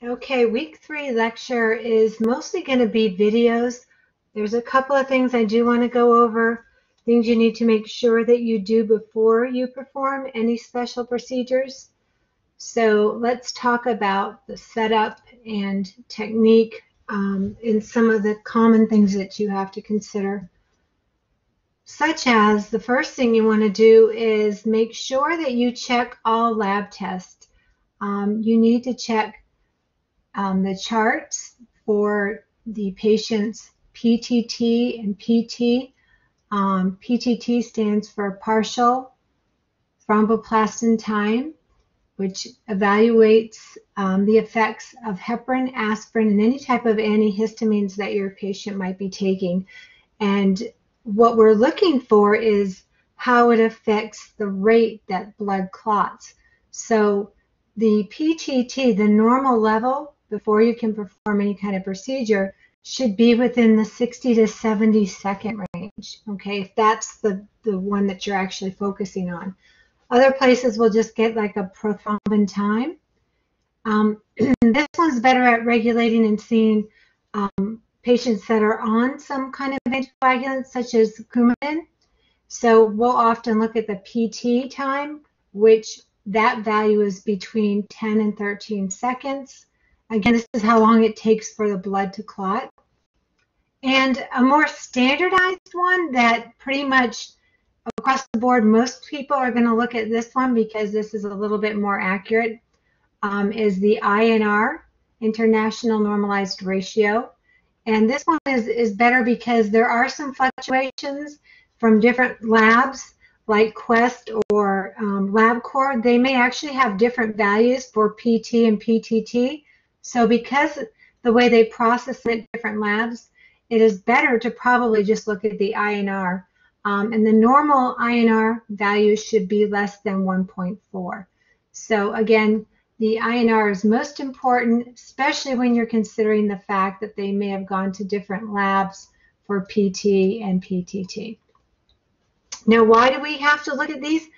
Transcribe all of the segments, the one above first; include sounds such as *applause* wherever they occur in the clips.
Okay, week three lecture is mostly going to be videos. There's a couple of things I do want to go over, things you need to make sure that you do before you perform any special procedures. So let's talk about the setup and technique um, and some of the common things that you have to consider. Such as the first thing you want to do is make sure that you check all lab tests. Um, you need to check um, the charts for the patient's PTT and PT. Um, PTT stands for partial thromboplastin time, which evaluates um, the effects of heparin, aspirin, and any type of antihistamines that your patient might be taking. And what we're looking for is how it affects the rate that blood clots. So the PTT, the normal level, before you can perform any kind of procedure should be within the 60 to 70 second range. Okay, if that's the, the one that you're actually focusing on. Other places will just get like a prothrombin time. Um, *clears throat* this one's better at regulating and seeing um, patients that are on some kind of anticoagulant, such as Coumadin. So we'll often look at the PT time, which that value is between 10 and 13 seconds. Again, this is how long it takes for the blood to clot. And a more standardized one that pretty much across the board, most people are going to look at this one because this is a little bit more accurate, um, is the INR, International Normalized Ratio. And this one is, is better because there are some fluctuations from different labs like Quest or um, LabCorp. They may actually have different values for PT and PTT. So because the way they process it in different labs, it is better to probably just look at the INR. Um, and the normal INR value should be less than 1.4. So again, the INR is most important, especially when you're considering the fact that they may have gone to different labs for PT and PTT. Now, why do we have to look at these?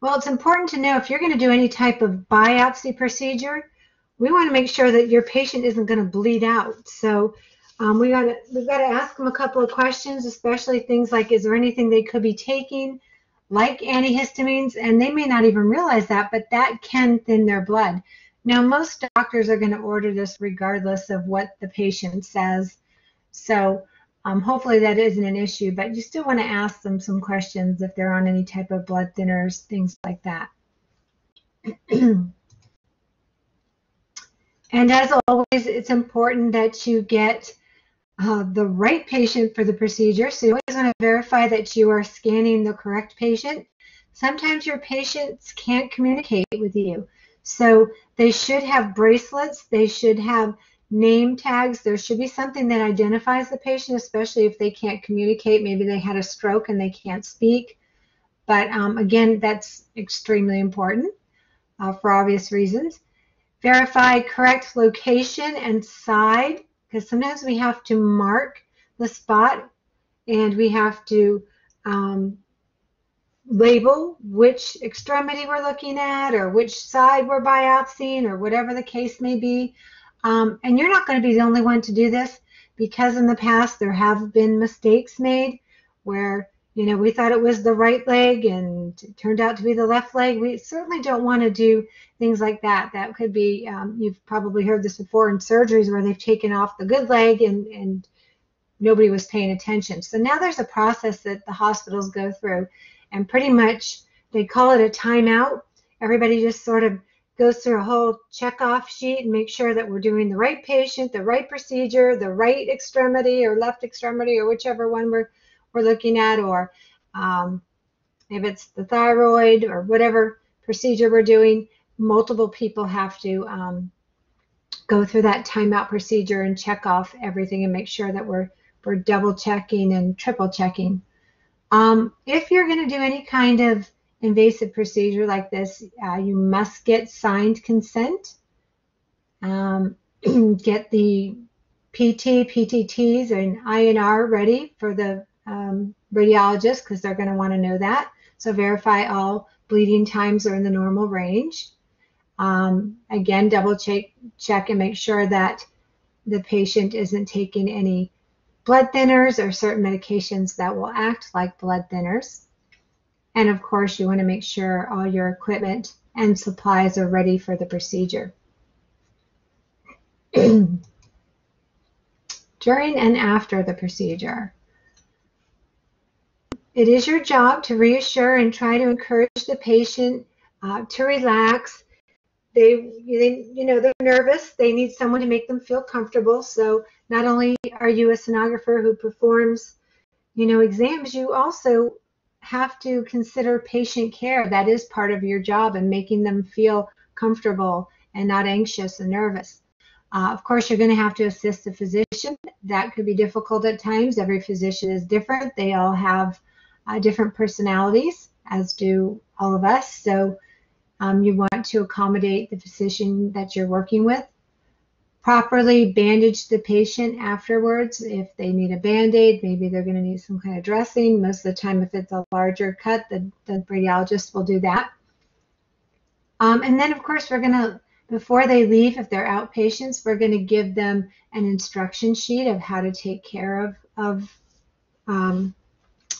Well, it's important to know if you're going to do any type of biopsy procedure, we want to make sure that your patient isn't going to bleed out. So um, we got to we've got to ask them a couple of questions, especially things like, is there anything they could be taking, like antihistamines, and they may not even realize that, but that can thin their blood. Now, most doctors are going to order this regardless of what the patient says. So um, hopefully that isn't an issue, but you still want to ask them some questions if they're on any type of blood thinners, things like that. *clears throat* And as always, it's important that you get uh, the right patient for the procedure. So you always want to verify that you are scanning the correct patient. Sometimes your patients can't communicate with you. So they should have bracelets. They should have name tags. There should be something that identifies the patient, especially if they can't communicate. Maybe they had a stroke and they can't speak. But um, again, that's extremely important uh, for obvious reasons. Verify correct location and side, because sometimes we have to mark the spot and we have to um, label which extremity we're looking at or which side we're biopsying or whatever the case may be. Um, and you're not going to be the only one to do this because in the past there have been mistakes made where you know, we thought it was the right leg and turned out to be the left leg. We certainly don't want to do things like that. That could be, um, you've probably heard this before in surgeries where they've taken off the good leg and, and nobody was paying attention. So now there's a process that the hospitals go through and pretty much they call it a timeout. Everybody just sort of goes through a whole check off sheet and make sure that we're doing the right patient, the right procedure, the right extremity or left extremity or whichever one we're we're looking at, or um, if it's the thyroid or whatever procedure we're doing, multiple people have to um, go through that timeout procedure and check off everything and make sure that we're we're double checking and triple checking. Um, if you're going to do any kind of invasive procedure like this, uh, you must get signed consent. Um, *clears throat* get the PT, PTTs, and INR ready for the um, radiologist because they're going to want to know that. So verify all bleeding times are in the normal range. Um, again, double check, check and make sure that the patient isn't taking any blood thinners or certain medications that will act like blood thinners. And of course, you want to make sure all your equipment and supplies are ready for the procedure. *clears throat* During and after the procedure. It is your job to reassure and try to encourage the patient uh, to relax they, they, you know, they're nervous. They need someone to make them feel comfortable. So not only are you a sonographer who performs, you know, exams, you also have to consider patient care. That is part of your job and making them feel comfortable and not anxious and nervous. Uh, of course, you're going to have to assist the physician. That could be difficult at times. Every physician is different. They all have uh, different personalities, as do all of us. So um, you want to accommodate the physician that you're working with. Properly bandage the patient afterwards. If they need a band-aid, maybe they're going to need some kind of dressing. Most of the time, if it's a larger cut, the, the radiologist will do that. Um, and then, of course, we're going to, before they leave, if they're outpatients, we're going to give them an instruction sheet of how to take care of, of um,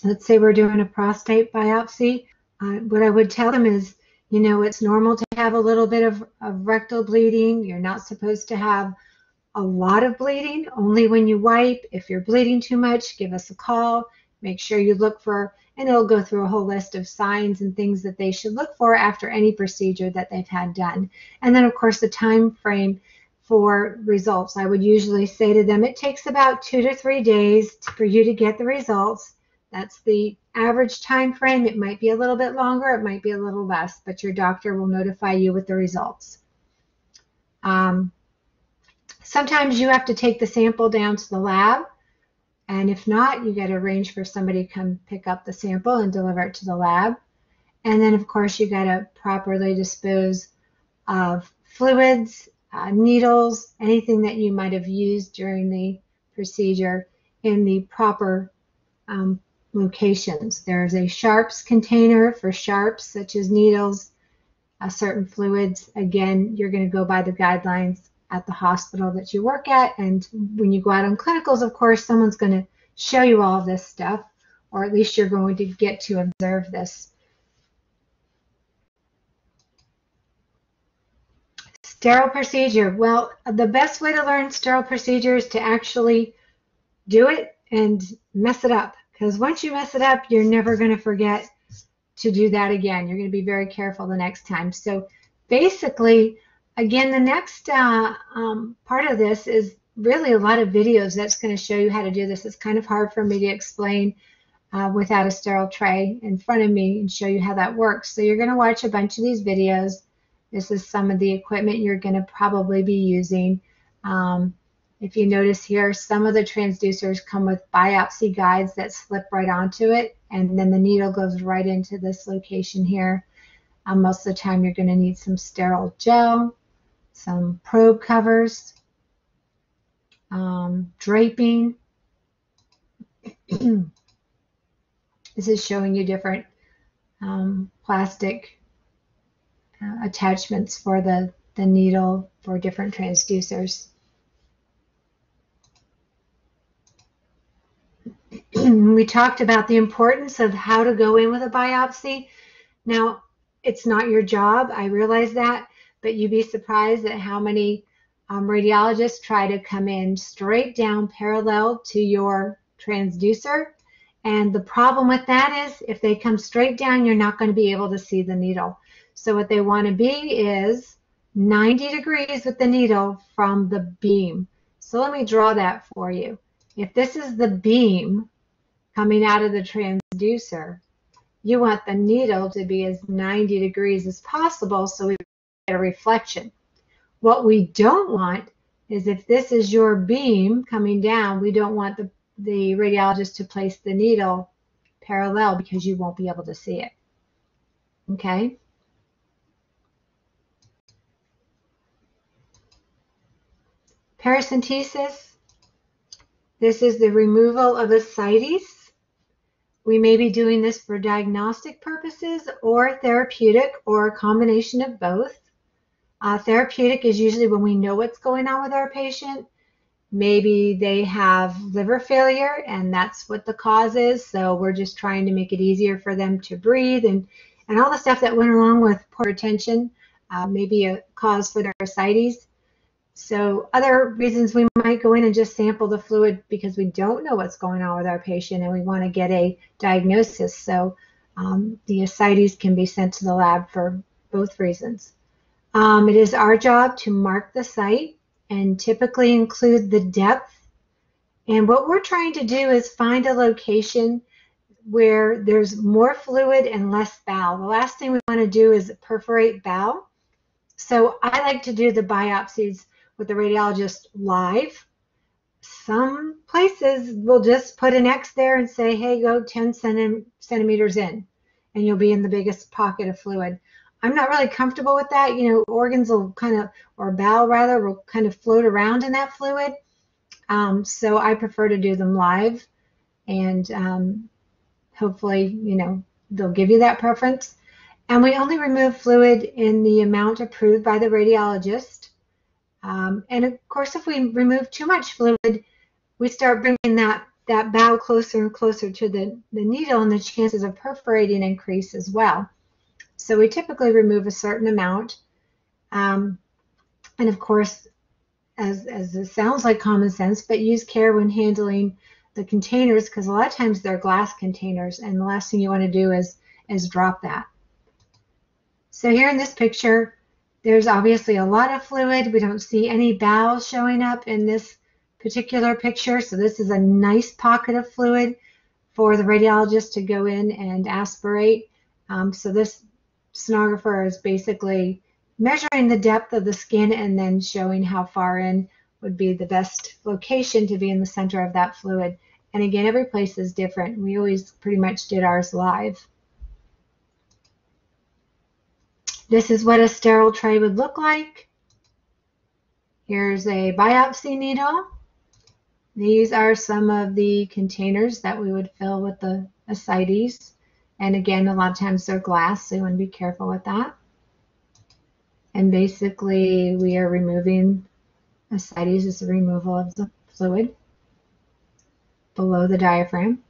let's say we're doing a prostate biopsy. Uh, what I would tell them is you know, it's normal to have a little bit of, of rectal bleeding. You're not supposed to have a lot of bleeding, only when you wipe. If you're bleeding too much, give us a call. Make sure you look for, and it'll go through a whole list of signs and things that they should look for after any procedure that they've had done. And then, of course, the time frame for results. I would usually say to them, it takes about two to three days for you to get the results. That's the average time frame. It might be a little bit longer, it might be a little less, but your doctor will notify you with the results. Um, sometimes you have to take the sample down to the lab, and if not, you got to arrange for somebody to come pick up the sample and deliver it to the lab. And then, of course, you got to properly dispose of fluids, uh, needles, anything that you might have used during the procedure in the proper um, locations. There's a sharps container for sharps such as needles, uh, certain fluids. Again, you're going to go by the guidelines at the hospital that you work at. And when you go out on clinicals, of course, someone's going to show you all this stuff, or at least you're going to get to observe this. Sterile procedure. Well, the best way to learn sterile procedure is to actually do it and mess it up. Because once you mess it up, you're never going to forget to do that again. You're going to be very careful the next time. So basically, again, the next uh, um, part of this is really a lot of videos that's going to show you how to do this. It's kind of hard for me to explain uh, without a sterile tray in front of me and show you how that works. So you're going to watch a bunch of these videos. This is some of the equipment you're going to probably be using. Um, if you notice here, some of the transducers come with biopsy guides that slip right onto it, and then the needle goes right into this location here. Um, most of the time, you're going to need some sterile gel, some probe covers, um, draping. *clears throat* this is showing you different um, plastic uh, attachments for the, the needle for different transducers. *clears throat* we talked about the importance of how to go in with a biopsy. Now, it's not your job. I realize that, but you'd be surprised at how many um, radiologists try to come in straight down parallel to your transducer. And the problem with that is if they come straight down, you're not going to be able to see the needle. So what they want to be is 90 degrees with the needle from the beam. So let me draw that for you. If this is the beam coming out of the transducer, you want the needle to be as 90 degrees as possible so we get a reflection. What we don't want is if this is your beam coming down, we don't want the, the radiologist to place the needle parallel because you won't be able to see it. Okay? Paracentesis this is the removal of ascites. We may be doing this for diagnostic purposes or therapeutic or a combination of both. Uh, therapeutic is usually when we know what's going on with our patient. Maybe they have liver failure and that's what the cause is. So we're just trying to make it easier for them to breathe and, and all the stuff that went along with portal hypertension, uh, maybe a cause for their ascites. So other reasons we might go in and just sample the fluid because we don't know what's going on with our patient and we want to get a diagnosis. So um, the ascites can be sent to the lab for both reasons. Um, it is our job to mark the site and typically include the depth. And what we're trying to do is find a location where there's more fluid and less bowel. The last thing we want to do is perforate bowel. So I like to do the biopsies with the radiologist live. Some places will just put an X there and say, hey, go 10 centimeters in, and you'll be in the biggest pocket of fluid. I'm not really comfortable with that. You know, organs will kind of, or bowel rather, will kind of float around in that fluid. Um, so I prefer to do them live, and um, hopefully, you know, they'll give you that preference. And we only remove fluid in the amount approved by the radiologist. Um, and of course, if we remove too much fluid, we start bringing that, that bowel closer and closer to the, the needle, and the chances of perforating increase as well. So we typically remove a certain amount. Um, and of course, as, as it sounds like common sense, but use care when handling the containers because a lot of times they're glass containers and the last thing you want to do is, is drop that. So here in this picture, there's obviously a lot of fluid. We don't see any bowels showing up in this particular picture. So this is a nice pocket of fluid for the radiologist to go in and aspirate. Um, so this sonographer is basically measuring the depth of the skin and then showing how far in would be the best location to be in the center of that fluid. And again, every place is different. We always pretty much did ours live. This is what a sterile tray would look like. Here's a biopsy needle. These are some of the containers that we would fill with the ascites. And again, a lot of times they're glass, so you want to be careful with that. And basically, we are removing ascites is the removal of the fluid below the diaphragm.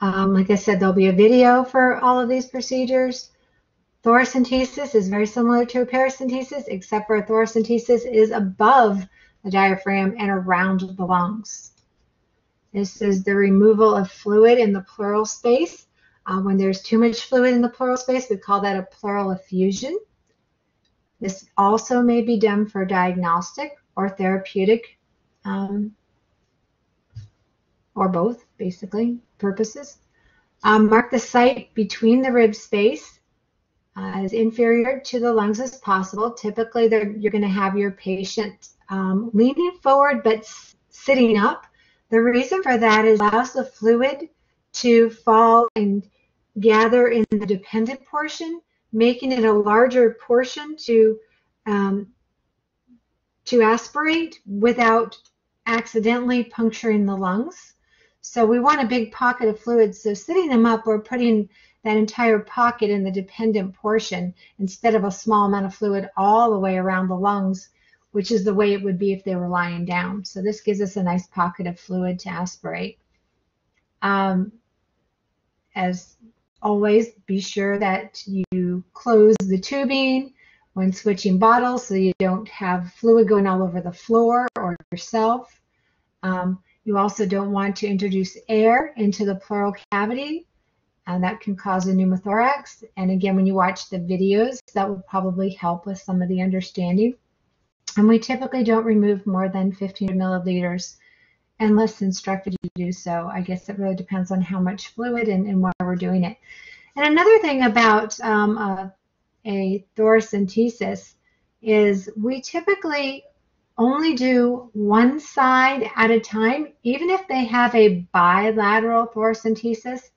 Um, like I said, there'll be a video for all of these procedures. Thoracentesis is very similar to a paracentesis, except for thoracentesis is above the diaphragm and around the lungs. This is the removal of fluid in the pleural space. Uh, when there's too much fluid in the pleural space, we call that a pleural effusion. This also may be done for diagnostic or therapeutic um, or both, basically, purposes. Um, mark the site between the rib space uh, as inferior to the lungs as possible. Typically, you're going to have your patient um, leaning forward but sitting up the reason for that is allows the fluid to fall and gather in the dependent portion, making it a larger portion to um, to aspirate without accidentally puncturing the lungs. So we want a big pocket of fluid. So sitting them up, we're putting that entire pocket in the dependent portion instead of a small amount of fluid all the way around the lungs which is the way it would be if they were lying down. So this gives us a nice pocket of fluid to aspirate. Um, as always, be sure that you close the tubing when switching bottles so you don't have fluid going all over the floor or yourself. Um, you also don't want to introduce air into the pleural cavity and that can cause a pneumothorax. And again, when you watch the videos, that will probably help with some of the understanding. And we typically don't remove more than 15 milliliters unless instructed to do so. I guess it really depends on how much fluid and, and why we're doing it. And another thing about um, a, a thoracentesis is we typically only do one side at a time, even if they have a bilateral thoracentesis.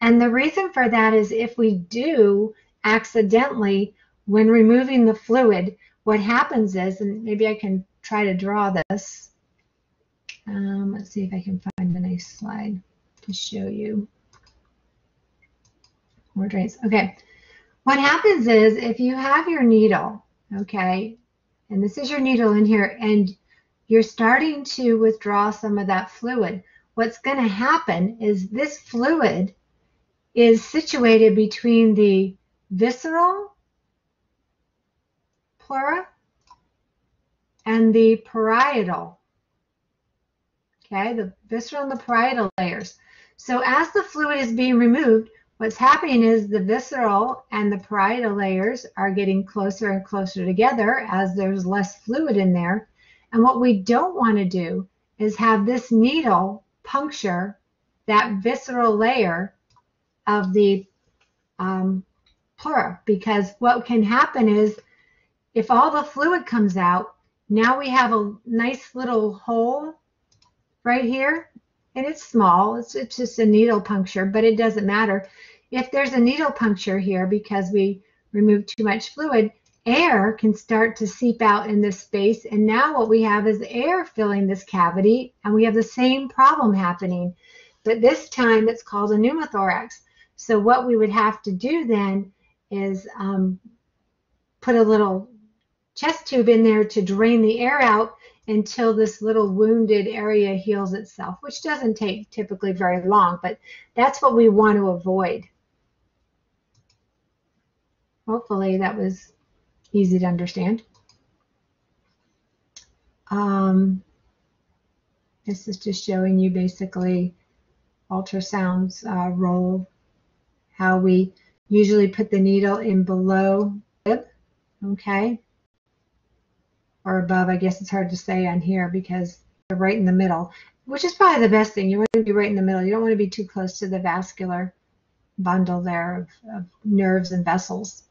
And the reason for that is if we do accidentally, when removing the fluid, what happens is, and maybe I can try to draw this. Um, let's see if I can find a nice slide to show you. More drains. Okay. What happens is if you have your needle, okay, and this is your needle in here, and you're starting to withdraw some of that fluid, what's going to happen is this fluid is situated between the visceral pleura and the parietal. Okay, the visceral and the parietal layers. So as the fluid is being removed, what's happening is the visceral and the parietal layers are getting closer and closer together as there's less fluid in there. And what we don't want to do is have this needle puncture that visceral layer of the um, pleura because what can happen is if all the fluid comes out, now we have a nice little hole right here and it's small. It's, it's just a needle puncture, but it doesn't matter. If there's a needle puncture here because we removed too much fluid, air can start to seep out in this space. And now what we have is air filling this cavity and we have the same problem happening. But this time it's called a pneumothorax. So what we would have to do then is um, put a little chest tube in there to drain the air out until this little wounded area heals itself, which doesn't take typically very long, but that's what we want to avoid. Hopefully that was easy to understand. Um, this is just showing you basically ultrasound's uh, role, how we usually put the needle in below okay, or above. I guess it's hard to say on here because they're right in the middle, which is probably the best thing. You want to be right in the middle. You don't want to be too close to the vascular bundle there of, of nerves and vessels.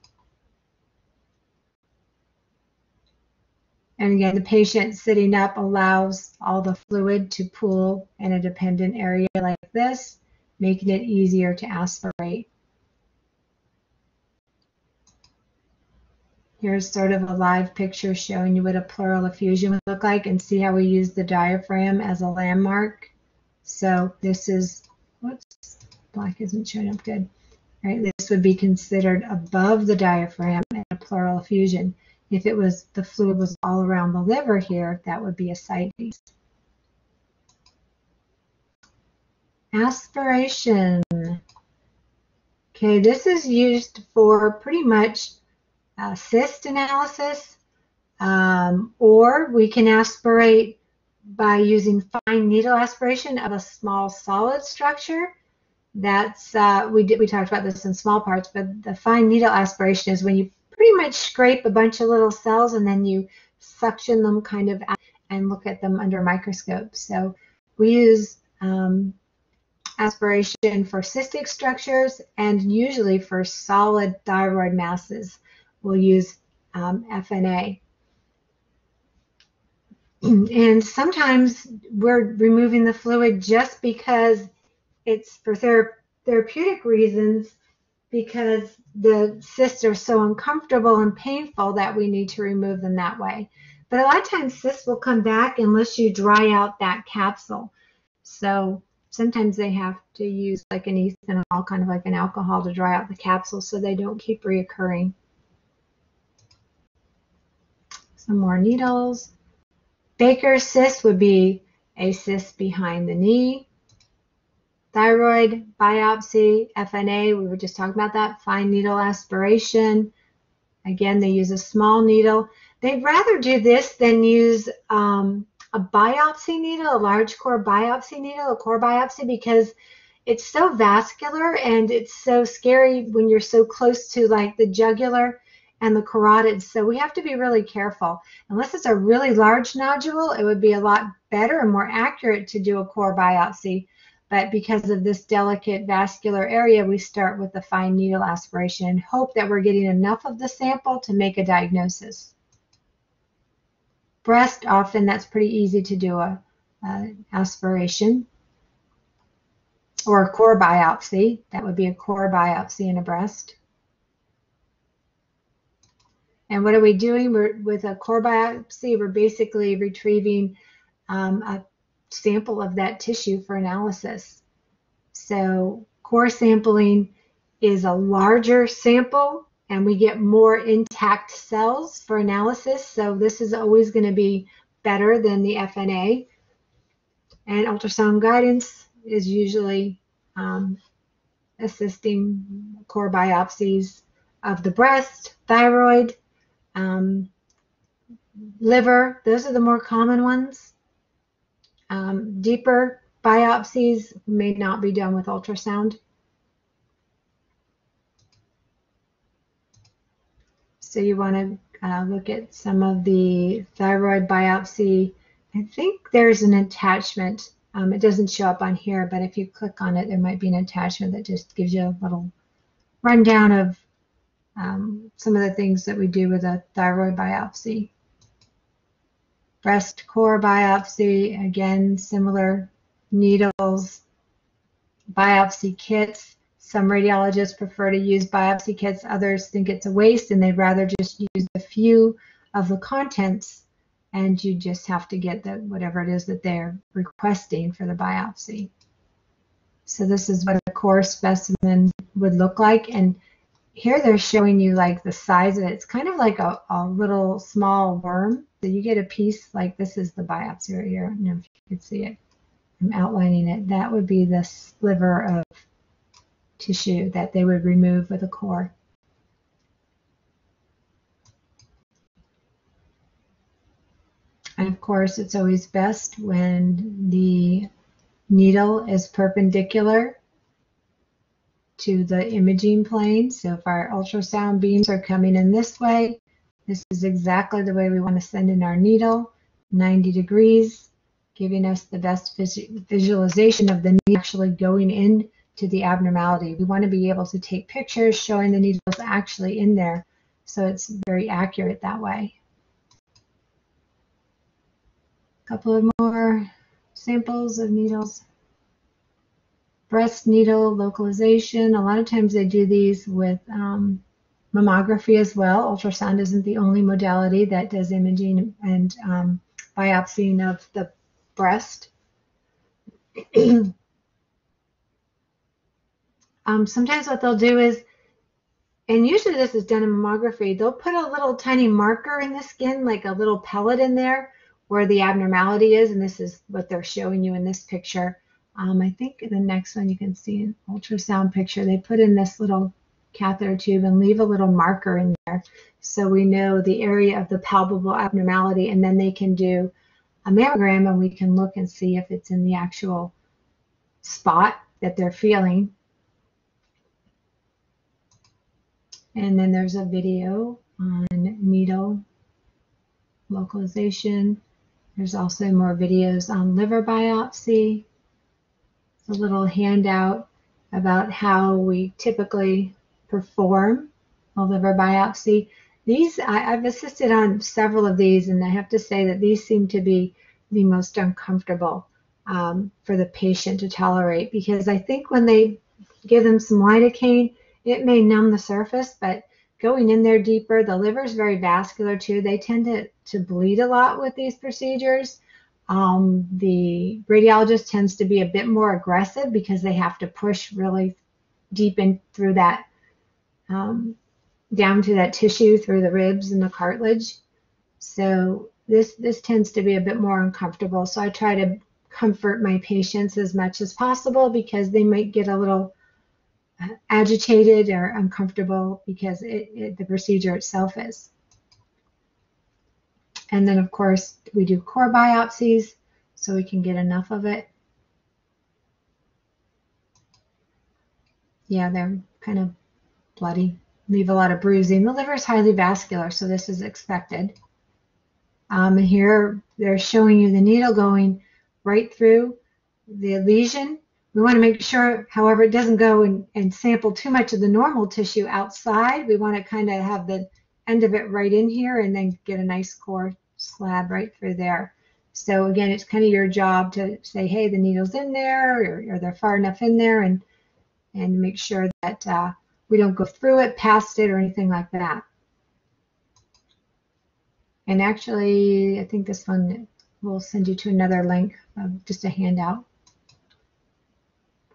And again, the patient sitting up allows all the fluid to pool in a dependent area like this, making it easier to aspirate. Here's sort of a live picture showing you what a pleural effusion would look like and see how we use the diaphragm as a landmark. So this is, whoops, black isn't showing up good. Right, this would be considered above the diaphragm and a pleural effusion. If it was the fluid was all around the liver here, that would be ascites. Aspiration. Okay, this is used for pretty much uh, cyst analysis, um, or we can aspirate by using fine needle aspiration of a small solid structure. That's uh, we did we talked about this in small parts, but the fine needle aspiration is when you pretty much scrape a bunch of little cells and then you suction them kind of out and look at them under a microscope. So we use um, aspiration for cystic structures and usually for solid thyroid masses we'll use um, FNA. *clears throat* and sometimes we're removing the fluid just because it's for thera therapeutic reasons because the cysts are so uncomfortable and painful that we need to remove them that way. But a lot of times cysts will come back unless you dry out that capsule. So sometimes they have to use like an ethanol, kind of like an alcohol to dry out the capsule so they don't keep reoccurring. Some more needles. Baker's cyst would be a cyst behind the knee thyroid biopsy, FNA, we were just talking about that, fine needle aspiration. Again, they use a small needle. They'd rather do this than use um, a biopsy needle, a large core biopsy needle, a core biopsy, because it's so vascular and it's so scary when you're so close to like the jugular and the carotid. So we have to be really careful. Unless it's a really large nodule, it would be a lot better and more accurate to do a core biopsy. But because of this delicate vascular area, we start with the fine needle aspiration and hope that we're getting enough of the sample to make a diagnosis. Breast, often that's pretty easy to do a, a aspiration or a core biopsy. That would be a core biopsy in a breast. And what are we doing? We're, with a core biopsy, we're basically retrieving um, a sample of that tissue for analysis. So core sampling is a larger sample and we get more intact cells for analysis. So this is always going to be better than the FNA. And ultrasound guidance is usually um, assisting core biopsies of the breast, thyroid, um, liver. Those are the more common ones. Um, deeper biopsies may not be done with ultrasound. So you want to uh, look at some of the thyroid biopsy. I think there's an attachment. Um, it doesn't show up on here, but if you click on it, there might be an attachment that just gives you a little rundown of um, some of the things that we do with a thyroid biopsy. Breast core biopsy, again, similar needles, biopsy kits. Some radiologists prefer to use biopsy kits, others think it's a waste and they'd rather just use a few of the contents and you just have to get the whatever it is that they're requesting for the biopsy. So this is what a core specimen would look like and here they're showing you like the size of it. It's kind of like a, a little small worm. So you get a piece like this is the biopsy right here. I don't know if you can see it. I'm outlining it. That would be the sliver of tissue that they would remove with a core. And of course, it's always best when the needle is perpendicular to the imaging plane. So if our ultrasound beams are coming in this way, this is exactly the way we want to send in our needle, 90 degrees, giving us the best visualization of the needle actually going in to the abnormality. We want to be able to take pictures showing the needles actually in there so it's very accurate that way. A couple of more samples of needles. Breast needle localization. A lot of times they do these with um, mammography as well. Ultrasound isn't the only modality that does imaging and um, biopsying of the breast. *clears throat* Um, sometimes what they'll do is, and usually this is done in mammography, they'll put a little tiny marker in the skin, like a little pellet in there where the abnormality is, and this is what they're showing you in this picture. Um, I think the next one you can see an ultrasound picture. They put in this little catheter tube and leave a little marker in there so we know the area of the palpable abnormality, and then they can do a mammogram and we can look and see if it's in the actual spot that they're feeling And then there's a video on needle localization. There's also more videos on liver biopsy. A little handout about how we typically perform a liver biopsy. These, I, have assisted on several of these, and I have to say that these seem to be the most uncomfortable um, for the patient to tolerate because I think when they give them some lidocaine, it may numb the surface, but going in there deeper, the liver is very vascular too. They tend to, to bleed a lot with these procedures. Um, the radiologist tends to be a bit more aggressive because they have to push really deep in through that, um, down to that tissue through the ribs and the cartilage. So this, this tends to be a bit more uncomfortable. So I try to comfort my patients as much as possible because they might get a little agitated or uncomfortable because it, it, the procedure itself is. And then, of course, we do core biopsies so we can get enough of it. Yeah, they're kind of bloody, leave a lot of bruising. The liver is highly vascular, so this is expected. Um, and here they're showing you the needle going right through the lesion we want to make sure, however, it doesn't go and, and sample too much of the normal tissue outside. We want to kind of have the end of it right in here and then get a nice core slab right through there. So again, it's kind of your job to say, hey, the needle's in there or, or they're far enough in there and, and make sure that uh, we don't go through it, past it, or anything like that. And actually, I think this one will send you to another link, just a handout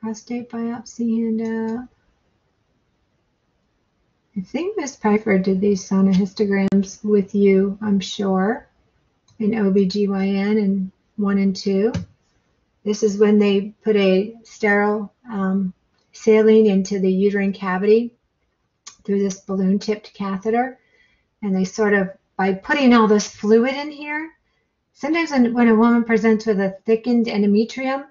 prostate biopsy handout. I think Miss Piper did these sonohysterograms with you, I'm sure, in OBGYN and 1 and 2. This is when they put a sterile um, saline into the uterine cavity through this balloon tipped catheter. And they sort of, by putting all this fluid in here, sometimes when, when a woman presents with a thickened endometrium,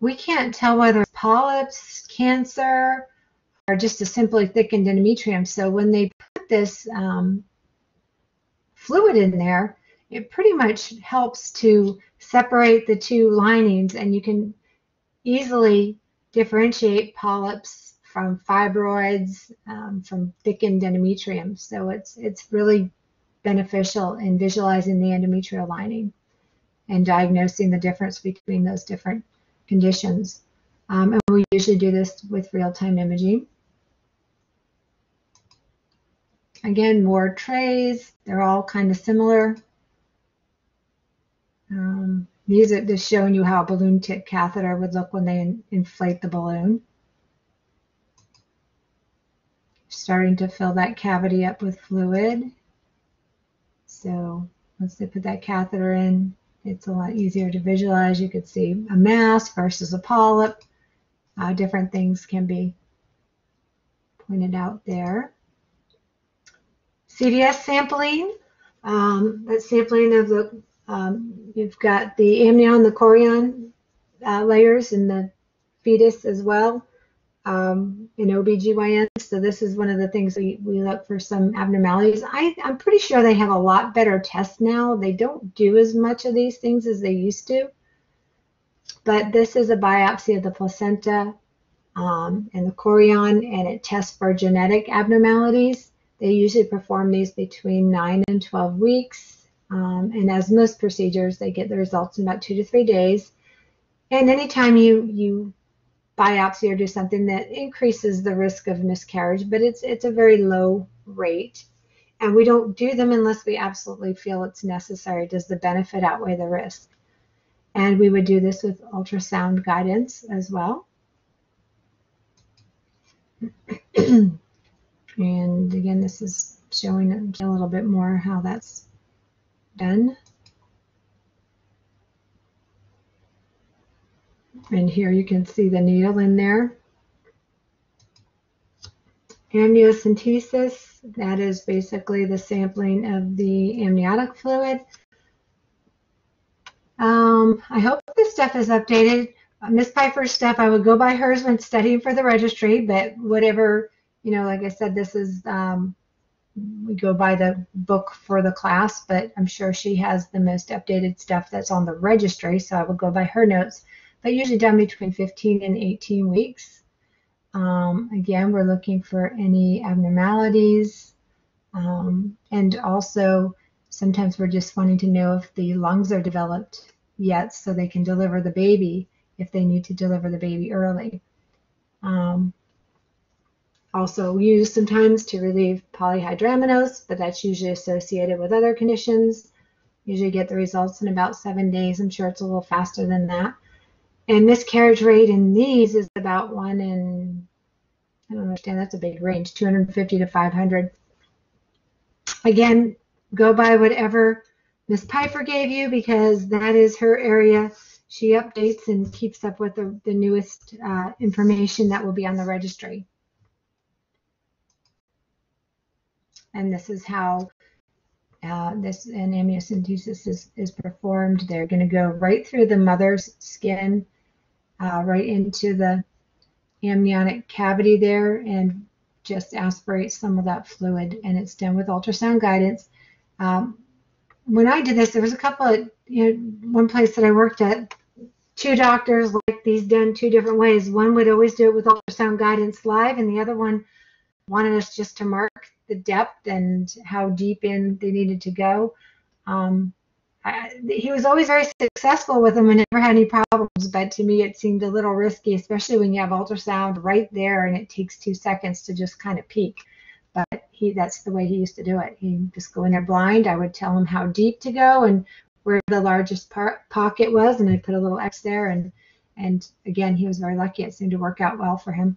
we can't tell whether it's polyps, cancer, or just a simply thickened endometrium. So when they put this um, fluid in there, it pretty much helps to separate the two linings and you can easily differentiate polyps from fibroids, um, from thickened endometrium. So it's, it's really beneficial in visualizing the endometrial lining and diagnosing the difference between those different conditions. Um, and we usually do this with real-time imaging. Again, more trays. They're all kind of similar. Um, these are just showing you how a balloon tip catheter would look when they in, inflate the balloon. Starting to fill that cavity up with fluid. So once they put that catheter in, it's a lot easier to visualize. You could see a mass versus a polyp. Uh, different things can be pointed out there. CVS sampling, um, sampling of the, um, you've got the amnion, the chorion uh, layers in the fetus as well um, in OBGYN. So this is one of the things we, we look for some abnormalities. I, I'm pretty sure they have a lot better tests now. They don't do as much of these things as they used to. But this is a biopsy of the placenta um, and the chorion, and it tests for genetic abnormalities. They usually perform these between 9 and 12 weeks. Um, and as most procedures, they get the results in about two to three days. And anytime you, you biopsy or do something that increases the risk of miscarriage, but it's, it's a very low rate. And we don't do them unless we absolutely feel it's necessary. Does the benefit outweigh the risk? And we would do this with ultrasound guidance as well. *clears throat* And again, this is showing a little bit more how that's done. And here you can see the needle in there. Amniocentesis, that is basically the sampling of the amniotic fluid. Um, I hope this stuff is updated. Miss Piper's stuff, I would go by hers when studying for the registry, but whatever you know, like I said, this is, um, we go by the book for the class, but I'm sure she has the most updated stuff that's on the registry, so I will go by her notes. But usually done between 15 and 18 weeks. Um, again, we're looking for any abnormalities. Um, and also, sometimes we're just wanting to know if the lungs are developed yet so they can deliver the baby if they need to deliver the baby early. Um, also used sometimes to relieve polyhydramnios, but that's usually associated with other conditions. Usually get the results in about seven days. I'm sure it's a little faster than that. And miscarriage rate in these is about one in, I don't understand, that's a big range, 250 to 500. Again, go by whatever Miss Piper gave you because that is her area. She updates and keeps up with the, the newest uh, information that will be on the registry. And this is how uh, this amniocentesis is, is performed. They're going to go right through the mother's skin, uh, right into the amniotic cavity there, and just aspirate some of that fluid. And it's done with ultrasound guidance. Um, when I did this, there was a couple of, you know, one place that I worked at, two doctors like these done two different ways. One would always do it with ultrasound guidance live, and the other one wanted us just to mark the depth and how deep in they needed to go. Um, I, he was always very successful with them and never had any problems, but to me it seemed a little risky, especially when you have ultrasound right there and it takes two seconds to just kind of peek. But he that's the way he used to do it. He'd just go in there blind. I would tell him how deep to go and where the largest part, pocket was, and I'd put a little X there. And and again, he was very lucky. It seemed to work out well for him.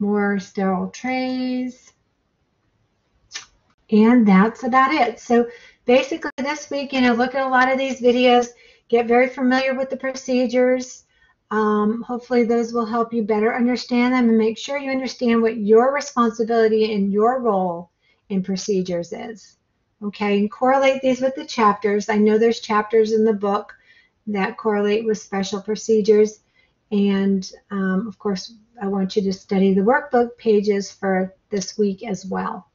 More sterile trays. And that's about it. So basically this week, you know, look at a lot of these videos, get very familiar with the procedures. Um, hopefully those will help you better understand them and make sure you understand what your responsibility and your role in procedures is. Okay, and correlate these with the chapters. I know there's chapters in the book that correlate with special procedures. And um, of course, I want you to study the workbook pages for this week as well.